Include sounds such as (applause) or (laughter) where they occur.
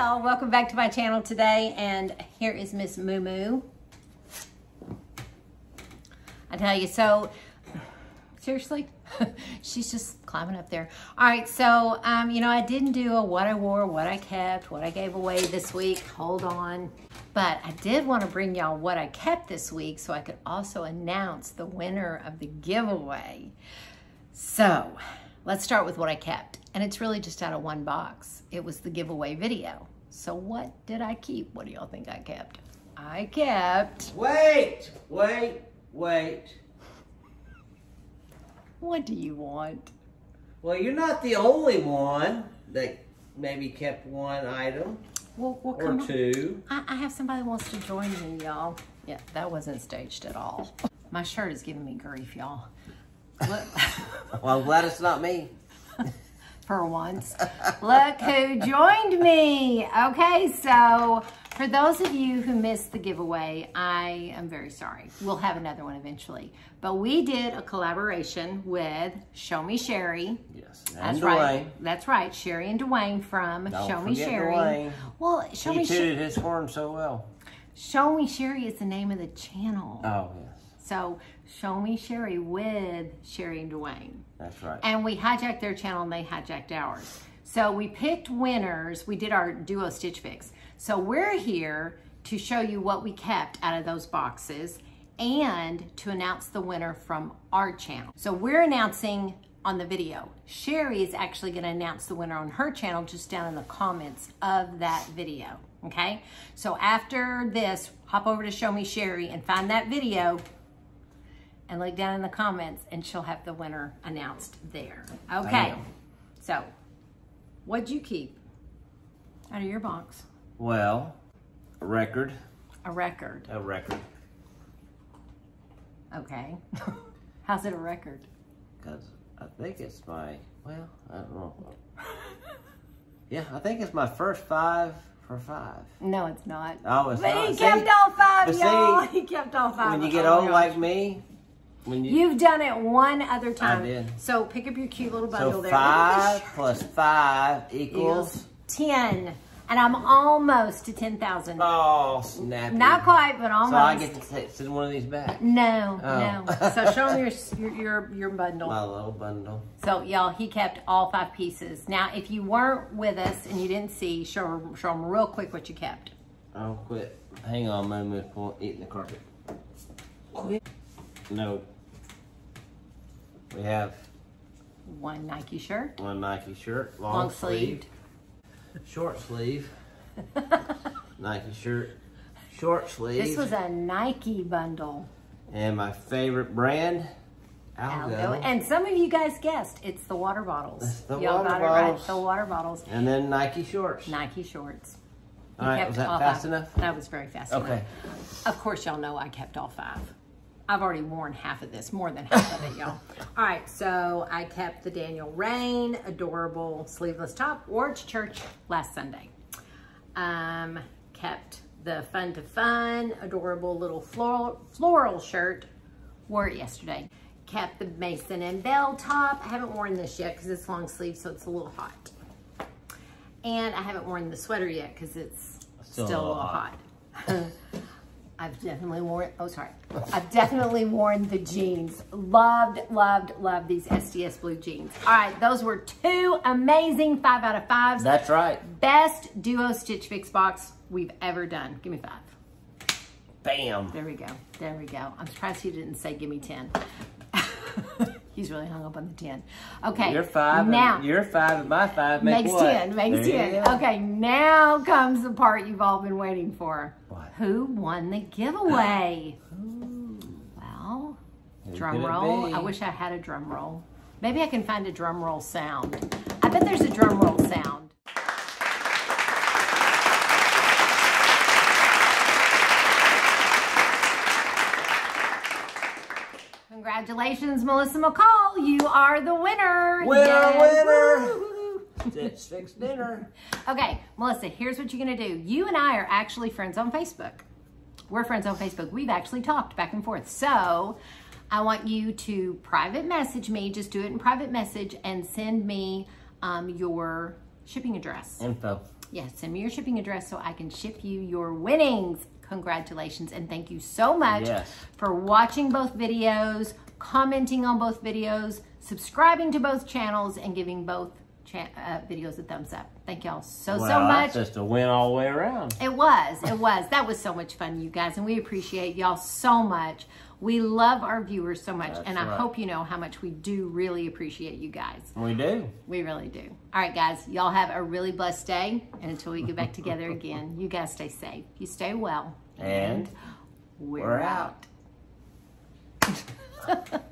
y'all, welcome back to my channel today and here is Miss Moo Moo. I tell you, so seriously, (laughs) she's just climbing up there. All right, so, um, you know, I didn't do a what I wore, what I kept, what I gave away this week. Hold on. But I did want to bring y'all what I kept this week so I could also announce the winner of the giveaway. So let's start with what I kept. And it's really just out of one box. It was the giveaway video. So what did I keep? What do y'all think I kept? I kept... Wait, wait, wait. What do you want? Well, you're not the only one that maybe kept one item Well, well or two. I, I have somebody who wants to join me, y'all. Yeah, that wasn't staged at all. My shirt is giving me grief, y'all. (laughs) Well, I'm glad it's not me. (laughs) for once. Look who joined me. Okay, so for those of you who missed the giveaway, I am very sorry. We'll have another one eventually. But we did a collaboration with Show Me Sherry. Yes, That's and right. Dwayne. That's right. Sherry and Dwayne from Don't Show Me Sherry. Dwayne. Well, Show He Me Sherry. his horn so well. Show Me Sherry is the name of the channel. Oh, yes, So Show Me Sherry with Sherry and Dwayne. that's right. And we hijacked their channel and they hijacked ours. So we picked winners. We did our duo stitch fix. So we're here to show you what we kept out of those boxes and to announce the winner from our channel. So we're announcing on the video. Sherry is actually gonna announce the winner on her channel just down in the comments of that video, okay? So after this, hop over to Show Me Sherry and find that video and look down in the comments and she'll have the winner announced there. Okay, so what'd you keep out of your box? Well, a record, A record, a record, okay. (laughs) How's it a record? because I think it's my, well, I don't know. (laughs) Yeah, I think it's my first five for five. No, it's not. Oh, it's but not. he See? kept all five, y'all. (laughs) He kept all five. When you get old like me, you, You've done it one other time. did. So pick up your cute little bundle so there. five (laughs) plus five equals, equals 10. And I'm almost to 10,000. oh, snappy. Not quite, but almost. So I get to take, send one of these back. No, Oh. no. (laughs) So show them your, your your your bundle. My little bundle. So y'all, he kept all five pieces. Now, if you weren't with us and you didn't see, show show them real quick what you kept. I'll quit. Hang on, Momo's pull- eating the carpet. No. We have One Nike shirt, one Nike shirt, long, long sleeve, sleeved. short sleeve, (laughs) Nike shirt, short sleeve, This was a Nike bundle. and my favorite brand, Algo. Algo. And some of you guys guessed it's the water bottles. It's the Y'all water got bottles. it right. The water bottles. And then Nike shorts. Nike shorts. He All right, was that all fast five. enough? That was very fast Okay. enough. Of course, y'all know I kept all five. I've already worn half of this, more than half of it, y'all. (laughs) All right, so I kept the Daniel Rainn adorable sleeveless top, wore it to church last Sunday. Um, kept the Fun to Fun adorable little floral, floral shirt, wore it yesterday. Kept the Mason and Belle top. I haven't worn this yet because it's long sleeve, so it's a little hot. And I haven't worn the sweater yet because it's still, a little hot. (laughs) I've definitely worn, oh, sorry. I've definitely worn the jeans. Loved, loved, loved these STS Blue jeans. All right, those were two amazing five out of fives. That's right. Best duo Stitch Fix box we've ever done. Give me five. Bam. There we go. There we go. I'm surprised he didn't say give me 10. (laughs) He's really hung up on the 10. Okay. You're five. Now, you're five, and my five make makes what? 10. Makes There 10. Okay, now comes the part you've all been waiting for. Who won the giveaway? well, Who drum roll. I wish I had a drum roll. Maybe I can find a drum roll sound. I bet there's a drum roll sound. Congratulations, Melissa McCall. You are the winner. Winner, winner. Woo. Stitch Fix dinner. Okay, Melissa, here's what you're gonna do. You and I are actually friends on Facebook. We're friends on Facebook. We've actually talked back and forth. So I want you to private message me, just do it in private message and send me um, your shipping address. Info. Yes, send me your shipping address so I can ship you your winnings. Congratulations and thank you so much Yes. for watching both videos, commenting on both videos, subscribing to both channels, and giving both uh, videos a thumbs up. Thank y'all so, so Well, much. Just a win all the way around. It was. It was. That was so much fun, you guys, and we appreciate y'all so much. We love our viewers so much, That's and I right. hope you know how much we do really appreciate you guys. We do. We really do. All right, guys, y'all have a really blessed day, and until we get back together (laughs) again, you guys stay safe. You stay well, And we're, we're out. out. (laughs)